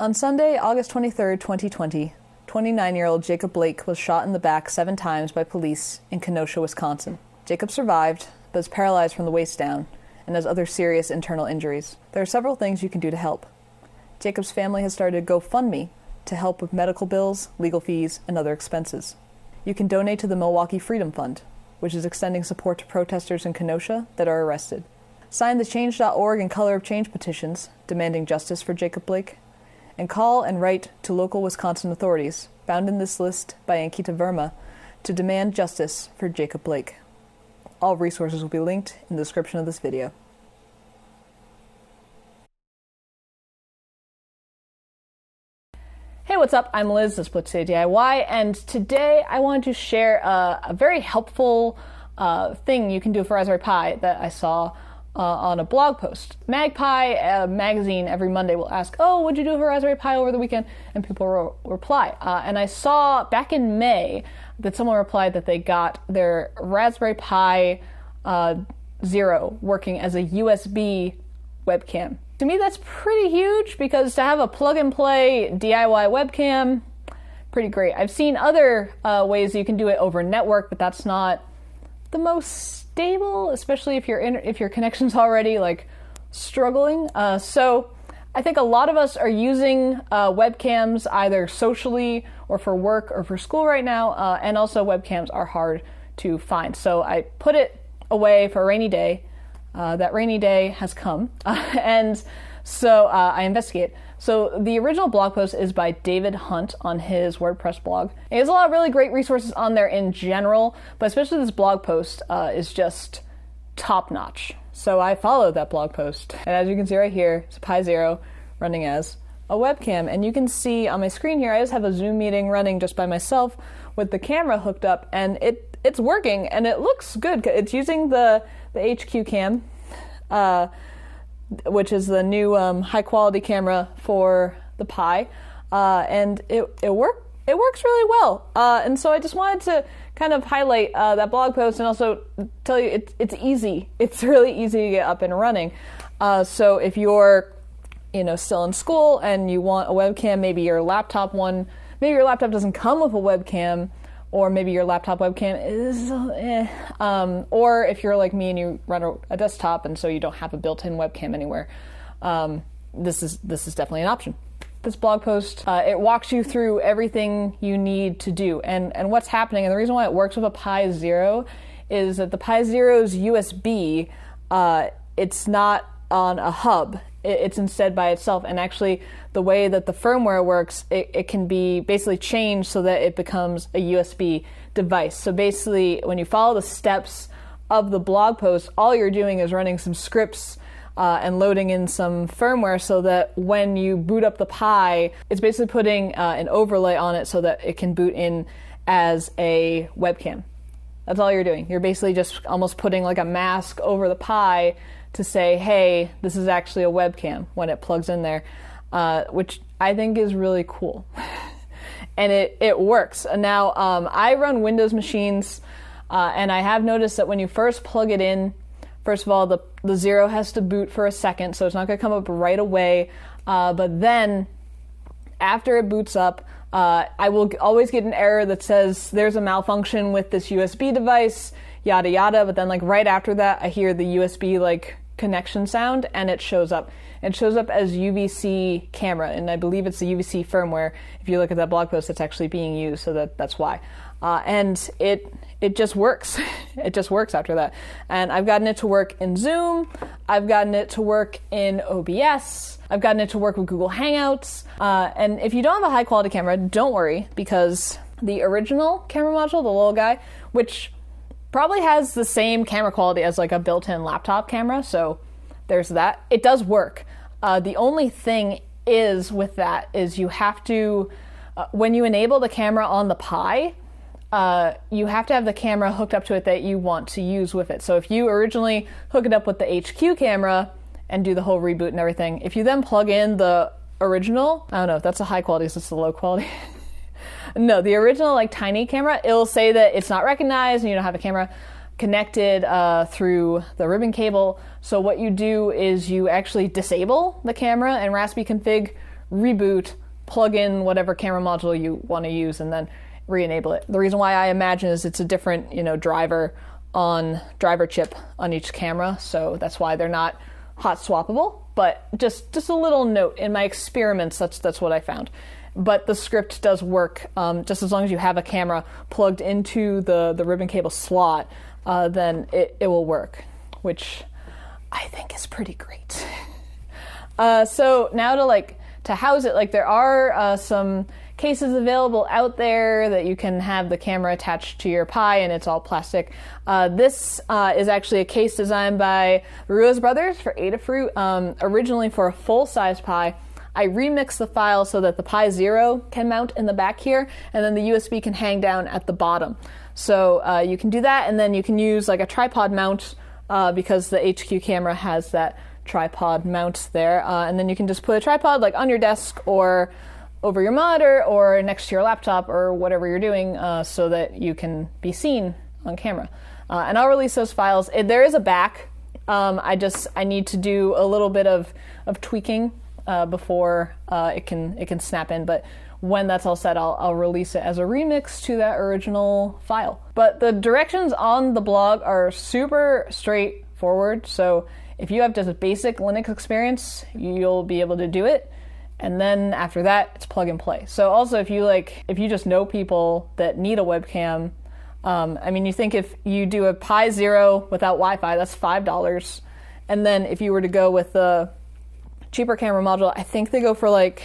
On Sunday, August 23, 2020, 29 year old Jacob Blake was shot in the back seven times by police in Kenosha, Wisconsin. Jacob survived, but is paralyzed from the waist down and has other serious internal injuries. There are several things you can do to help. Jacob's family has started GoFundMe to help with medical bills, legal fees, and other expenses. You can donate to the Milwaukee Freedom Fund, which is extending support to protesters in Kenosha that are arrested. Sign the Change.org and Color of Change petitions demanding justice for Jacob Blake and call and write to local Wisconsin authorities, found in this list by Ankita Verma, to demand justice for Jacob Blake. All resources will be linked in the description of this video. Hey, what's up? I'm Liz, this Blitz City DIY, and today I wanted to share a, a very helpful uh, thing you can do for Raspberry Pi that I saw uh, on a blog post. MagPi magazine every Monday will ask, "Oh, what'd you do for Raspberry Pi over the weekend?" And people re- reply. Uh, and I saw back in May that someone replied that they got their Raspberry Pi uh, Zero working as a USB webcam. To me, that's pretty huge because to have a plug and play DIY webcam, pretty great. I've seen other uh, ways you can do it over network, but that's not the most stable, especially if your if your connection's already like struggling. Uh, so I think a lot of us are using uh, webcams either socially or for work or for school right now, uh, and also webcams are hard to find. So I put it away for a rainy day. Uh, that rainy day has come, and so uh, I investigate. So the original blog post is by David Hunt on his WordPress blog. He has a lot of really great resources on there in general, but especially this blog post uh, is just top notch. So I followed that blog post, and as you can see right here, it's Pi Zero running as a webcam, and you can see on my screen here, I just have a Zoom meeting running just by myself with the camera hooked up, and it it's working and it looks good. It's using the the HQ cam. Uh, which is the new um, high quality camera for the Pi, uh, and it it work it works really well. Uh, and so I just wanted to kind of highlight uh, that blog post and also tell you it's it's easy. It's really easy to get up and running. Uh, so if you're you know still in school and you want a webcam, maybe your laptop one, maybe your laptop doesn't come with a webcam or maybe your laptop webcam is eh. Um, or if you're like me and you run a, desktop and so you don't have a built-in webcam anywhere, um, this is this is definitely an option. This blog post uh, it walks you through everything you need to do and and what's happening. And the reason why it works with a Pi Zero is that the Pi Zero's USB uh, it's not on a hub it's instead by itself. And actually, the way that the firmware works, it, it, can be basically changed so that it becomes a USB device. So basically, when you follow the steps of the blog post, all you're doing is running some scripts. Uh, and loading in some firmware so that when you boot up the Pi, it's basically putting uh, an overlay on it so that it can boot in as a webcam. That's all you're doing. You're basically just almost putting like a mask over the Pi to say, hey, this is actually a webcam when it plugs in there, uh, which I think is really cool. and it, it works. Now, um, I run Windows machines, uh, and I have noticed that when you first plug it in, first of all, the, the zero has to boot for a second, so it's not going to come up right away. Uh, but then, after it boots up, uh, I will always get an error that says there's a malfunction with this USB device, yada yada. But then, like right after that, I hear the USB like connection sound and it shows up. It shows up as UVC camera, and I believe it's the UVC firmware. If you look at that blog post, it's actually being used, so that that's why. Uh, and it it just works. it just works after that. And I've gotten it to work in Zoom. I've gotten it to work in OBS. I've gotten it to work with Google Hangouts. Uh, and if you don't have a high quality camera, don't worry because the original camera module, the little guy, which probably has the same camera quality as like a built-in laptop camera so there's that it does work uh, the only thing is with that is you have to uh, when you enable the camera on the pi uh, you have to have the camera hooked up to it that you want to use with it so if you originally hook it up with the hq camera and do the whole reboot and everything if you then plug in the original i don't know if that's a high quality is this the low quality No, the original like tiny camera, it'll say that it's not recognized and you don't have a camera connected uh, through the ribbon cable. So what you do is you actually disable the camera and Raspi config reboot, plug in whatever camera module you want to use, and then re-enable it. The reason why I imagine is it's a different, you know, driver on driver chip on each camera, so that's why they're not hot swappable. But just just a little note in my experiments, that's that's what I found. But the script does work um, just as long as you have a camera plugged into the the ribbon cable slot, uh, then it, it will work, which I think is pretty great. uh, so now to like to house it, like there are uh, some cases available out there that you can have the camera attached to your Pi and it's all plastic. Uh, this uh, is actually a case designed by Ruiz Brothers for Adafruit, um, originally for a full size Pi. I remixed the file so that the Pi Zero can mount in the back here, and then the USB can hang down at the bottom. So uh, you can do that, and then you can use like a tripod mount uh, because the HQ camera has that tripod mount there, uh, and then you can just put a tripod like on your desk or over your monitor or next to your laptop or whatever you're doing uh, so that you can be seen on camera. Uh, and I'll release those files. There is a back. Um, I just I need to do a little bit of, of tweaking uh, before uh, it can it can snap in. But when that's all set, I'll, I'll release it as a remix to that original file. But the directions on the blog are super straightforward. So if you have just a basic Linux experience, you'll be able to do it. And then after that it's plug and play. So also if you like if you just know people that need a webcam um, i mean you think if you do a pi zero without wi-fi that's five dollars. And then if you were to go with the cheaper camera module i think they go for like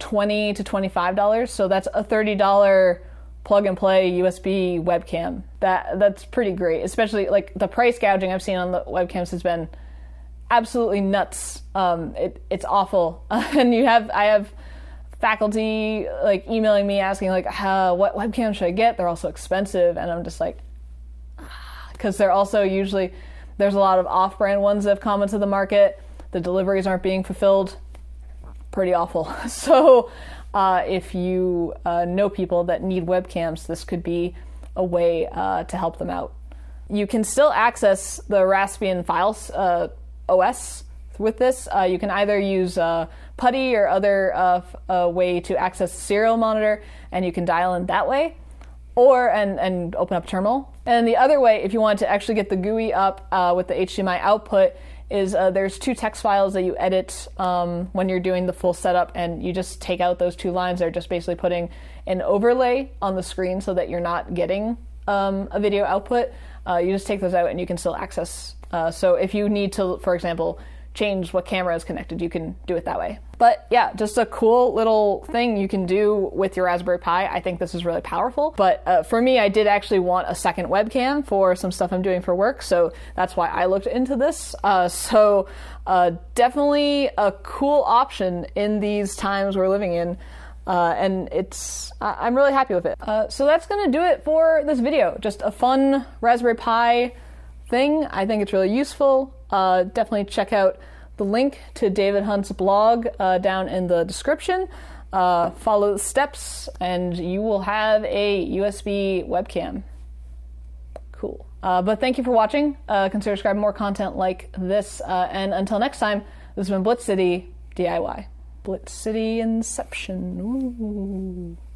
20 to 25 dollars. So that's a 30 dollar plug and play usb webcam that that's pretty great especially like the price gouging i've seen on the webcams has been absolutely nuts. Um, it, it's awful, and you have I have faculty like emailing me asking like, how what webcam should I get? They're also expensive, and I'm just like, because they're also usually there's a lot of off-brand ones that have come into the market. The deliveries aren't being fulfilled. Pretty awful. So. Uh, if you uh, know people that need webcams, this could be a way uh, to help them out. You can still access the Raspbian files uh, OS with this. Uh, you can either use uh, PuTTY or other way to access the serial monitor, and you can dial in that way, or and and open up terminal. And the other way, if you want to actually get the GUI up with the HDMI output, is uh, there's two text files that you edit um, when you're doing the full setup, and you just take out those two lines. They're just basically putting an overlay on the screen so that you're not getting um, a video output. you just take those out, and you can still access uh, so if you need to, for example, change what camera is connected, you can do it that way. But yeah, just a cool little thing you can do with your Raspberry Pi. I think this is really powerful. But uh, for me, I did actually want a second webcam for some stuff I'm doing for work, so that's why I looked into this. Uh, so uh, definitely a cool option in these times we're living in. Uh, and it's I'm really happy with it. Uh, so that's gonna do it for this video. Just a fun Raspberry Pi thing. I think it's really useful. Uh, definitely check out the link to David Hunt's blog uh, down in the description. Uh, follow the steps, and you will have a USB webcam. Cool. Uh, but thank you for watching. Uh, consider subscribing more content like this. Uh, and until next time, this has been Blitz City DIY. Blitz City Inception. Ooh.